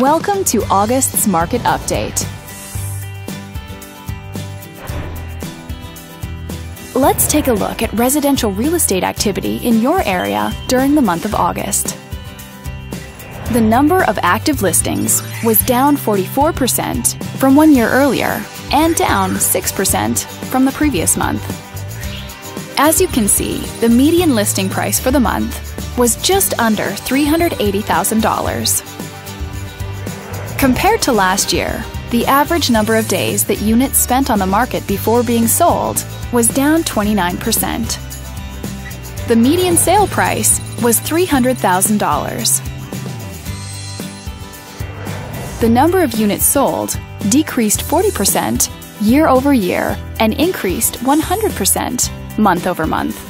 Welcome to August's Market Update. Let's take a look at residential real estate activity in your area during the month of August. The number of active listings was down 44% from one year earlier and down 6% from the previous month. As you can see, the median listing price for the month was just under $380,000. Compared to last year, the average number of days that units spent on the market before being sold was down 29%. The median sale price was $300,000. The number of units sold decreased 40% year over year and increased 100% month over month.